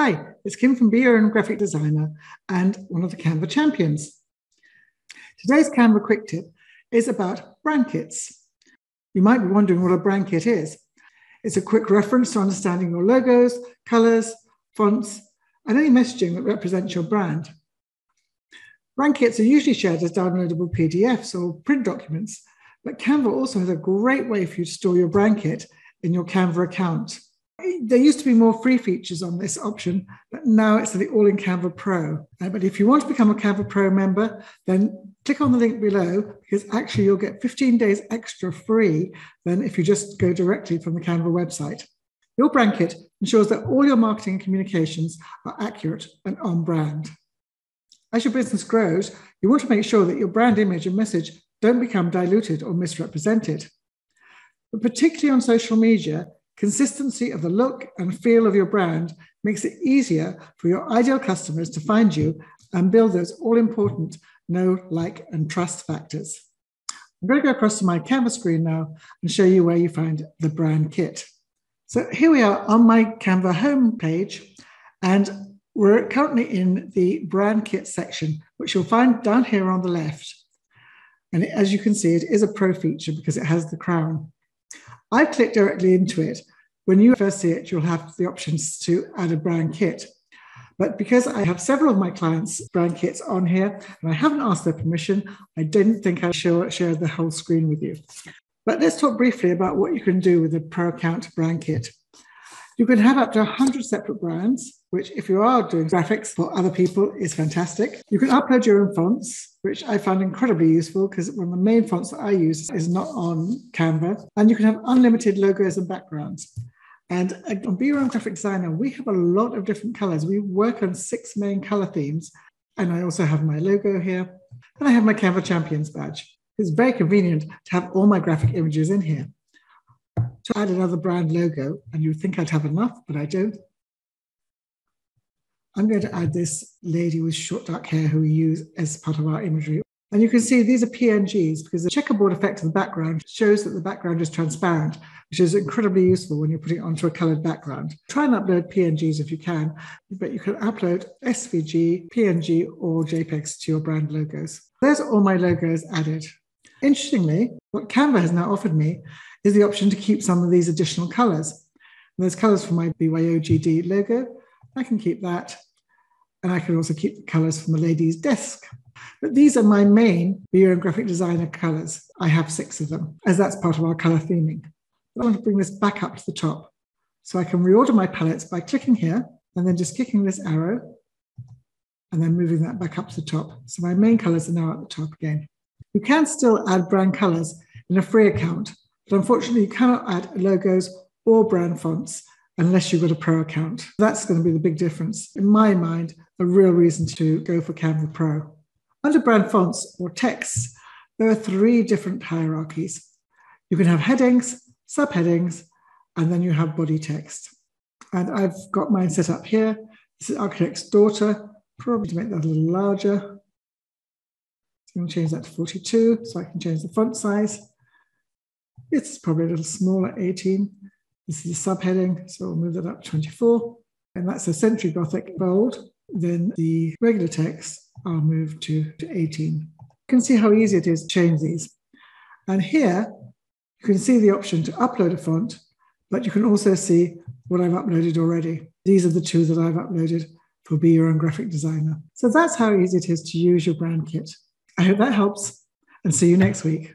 Hi, it's Kim from Be Your Own Graphic Designer and one of the Canva champions. Today's Canva quick tip is about brand kits. You might be wondering what a brand kit is. It's a quick reference to understanding your logos, colors, fonts, and any messaging that represents your brand. Kits are usually shared as downloadable PDFs or print documents, but Canva also has a great way for you to store your brand kit in your Canva account. There used to be more free features on this option, but now it's the All in Canva Pro. Uh, but if you want to become a Canva Pro member, then click on the link below because actually you'll get 15 days extra free than if you just go directly from the Canva website. Your brand kit ensures that all your marketing and communications are accurate and on brand. As your business grows, you want to make sure that your brand image and message don't become diluted or misrepresented. But particularly on social media, Consistency of the look and feel of your brand makes it easier for your ideal customers to find you and build those all important know, like, and trust factors. I'm going to go across to my Canva screen now and show you where you find the brand kit. So here we are on my Canva home page, and we're currently in the brand kit section, which you'll find down here on the left. And as you can see, it is a pro feature because it has the crown. I click directly into it. When you first see it, you'll have the options to add a brand kit. But because I have several of my clients' brand kits on here and I haven't asked their permission, I didn't think I'd share, share the whole screen with you. But let's talk briefly about what you can do with a pro account brand kit. You can have up to 100 separate brands, which, if you are doing graphics for other people, is fantastic. You can upload your own fonts, which I found incredibly useful because one of the main fonts that I use is not on Canva. And you can have unlimited logos and backgrounds. And uh, on Be Your Own Graphic Designer, we have a lot of different colors. We work on six main color themes. And I also have my logo here. And I have my Canva Champions badge. It's very convenient to have all my graphic images in here to add another brand logo, and you'd think I'd have enough, but I don't. I'm going to add this lady with short dark hair who we use as part of our imagery. And you can see these are PNGs because the checkerboard effect of the background shows that the background is transparent, which is incredibly useful when you're putting it onto a colored background. Try and upload PNGs if you can, but you can upload SVG, PNG, or JPEGs to your brand logos. There's all my logos added. Interestingly, what Canva has now offered me is the option to keep some of these additional colors. And there's colors for my BYOGD logo. I can keep that. And I can also keep the colors from the lady's desk. But these are my main Your Own Graphic Designer colors. I have six of them, as that's part of our color theming. But I want to bring this back up to the top. So I can reorder my palettes by clicking here and then just clicking this arrow and then moving that back up to the top. So my main colors are now at the top again. You can still add brand colors in a free account but unfortunately, you cannot add logos or brand fonts unless you've got a pro account. That's going to be the big difference. In my mind, a real reason to go for Canva Pro. Under brand fonts or texts, there are three different hierarchies. You can have headings, subheadings, and then you have body text. And I've got mine set up here. This is Architect's Daughter, probably to make that a little larger. I'm going to change that to 42 so I can change the font size. It's probably a little smaller, 18. This is a subheading, so we'll move that up 24. And that's a Century Gothic bold. Then the regular text, I'll move to, to 18. You can see how easy it is to change these. And here, you can see the option to upload a font, but you can also see what I've uploaded already. These are the two that I've uploaded for Be Your Own Graphic Designer. So that's how easy it is to use your brand kit. I hope that helps and see you next week.